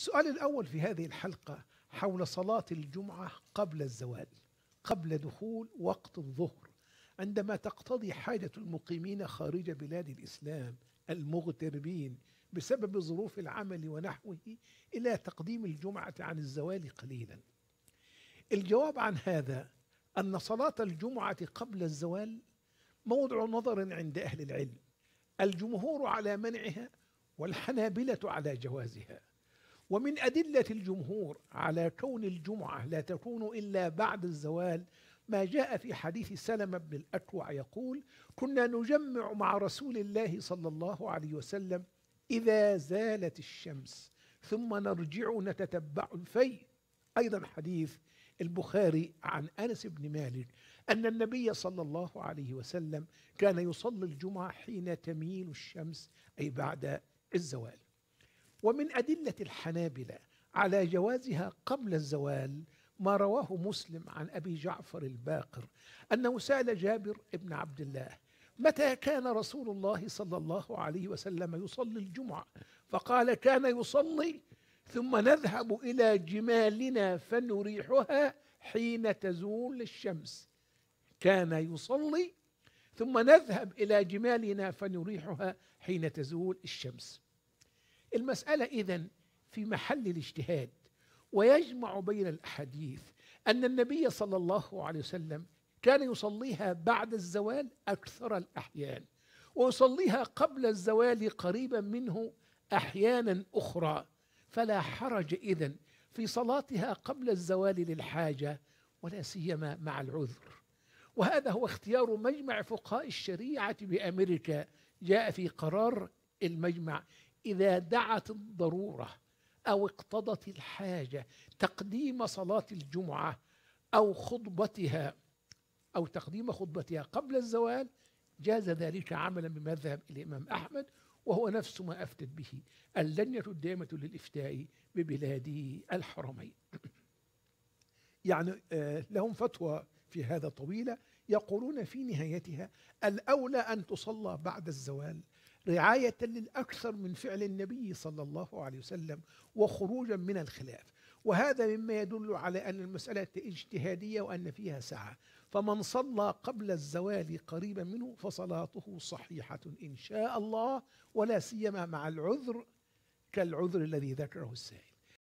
السؤال الأول في هذه الحلقة حول صلاة الجمعة قبل الزوال قبل دخول وقت الظهر عندما تقتضي حاجة المقيمين خارج بلاد الإسلام المغتربين بسبب ظروف العمل ونحوه إلى تقديم الجمعة عن الزوال قليلا. الجواب عن هذا أن صلاة الجمعة قبل الزوال موضع نظر عند أهل العلم الجمهور على منعها والحنابلة على جوازها. ومن أدلة الجمهور على كون الجمعة لا تكون إلا بعد الزوال ما جاء في حديث سلمة بن الأكوع يقول كنا نجمع مع رسول الله صلى الله عليه وسلم إذا زالت الشمس ثم نرجع نتتبع الفيء. أيضا حديث البخاري عن أنس بن مالك أن النبي صلى الله عليه وسلم كان يصلي الجمعة حين تميل الشمس أي بعد الزوال. ومن أدلة الحنابلة على جوازها قبل الزوال ما رواه مسلم عن أبي جعفر الباقر أنه سأل جابر بن عبد الله متى كان رسول الله صلى الله عليه وسلم يصلي الجمعة؟ فقال كان يصلي ثم نذهب إلى جمالنا فنريحها حين تزول الشمس. كان يصلي ثم نذهب إلى جمالنا فنريحها حين تزول الشمس. المسألة إذن في محل الاجتهاد ويجمع بين الأحاديث أن النبي صلى الله عليه وسلم كان يصليها بعد الزوال أكثر الأحيان ويصليها قبل الزوال قريبا منه أحيانا أخرى. فلا حرج إذن في صلاتها قبل الزوال للحاجة ولا سيما مع العذر. وهذا هو اختيار مجمع فقهاء الشريعة بأمريكا. جاء في قرار المجمع. إذا دعت الضرورة أو اقتضت الحاجة تقديم صلاة الجمعة أو خطبتها أو تقديم خطبتها قبل الزوال جاز ذلك عملا بمذهب الإمام أحمد وهو نفس ما أفتت به اللجنة الدائمة للإفتاء ببلاد الحرمين. يعني آه، لهم فتوى في هذا طويلة يقولون في نهايتها الأولى أن تصلى بعد الزوال رعاية للأكثر من فعل النبي صلى الله عليه وسلم وخروجا من الخلاف. وهذا مما يدل على أن المسألة اجتهادية وأن فيها سعة. فمن صلى قبل الزوال قريبا منه فصلاته صحيحة إن شاء الله ولا سيما مع العذر كالعذر الذي ذكره السائل.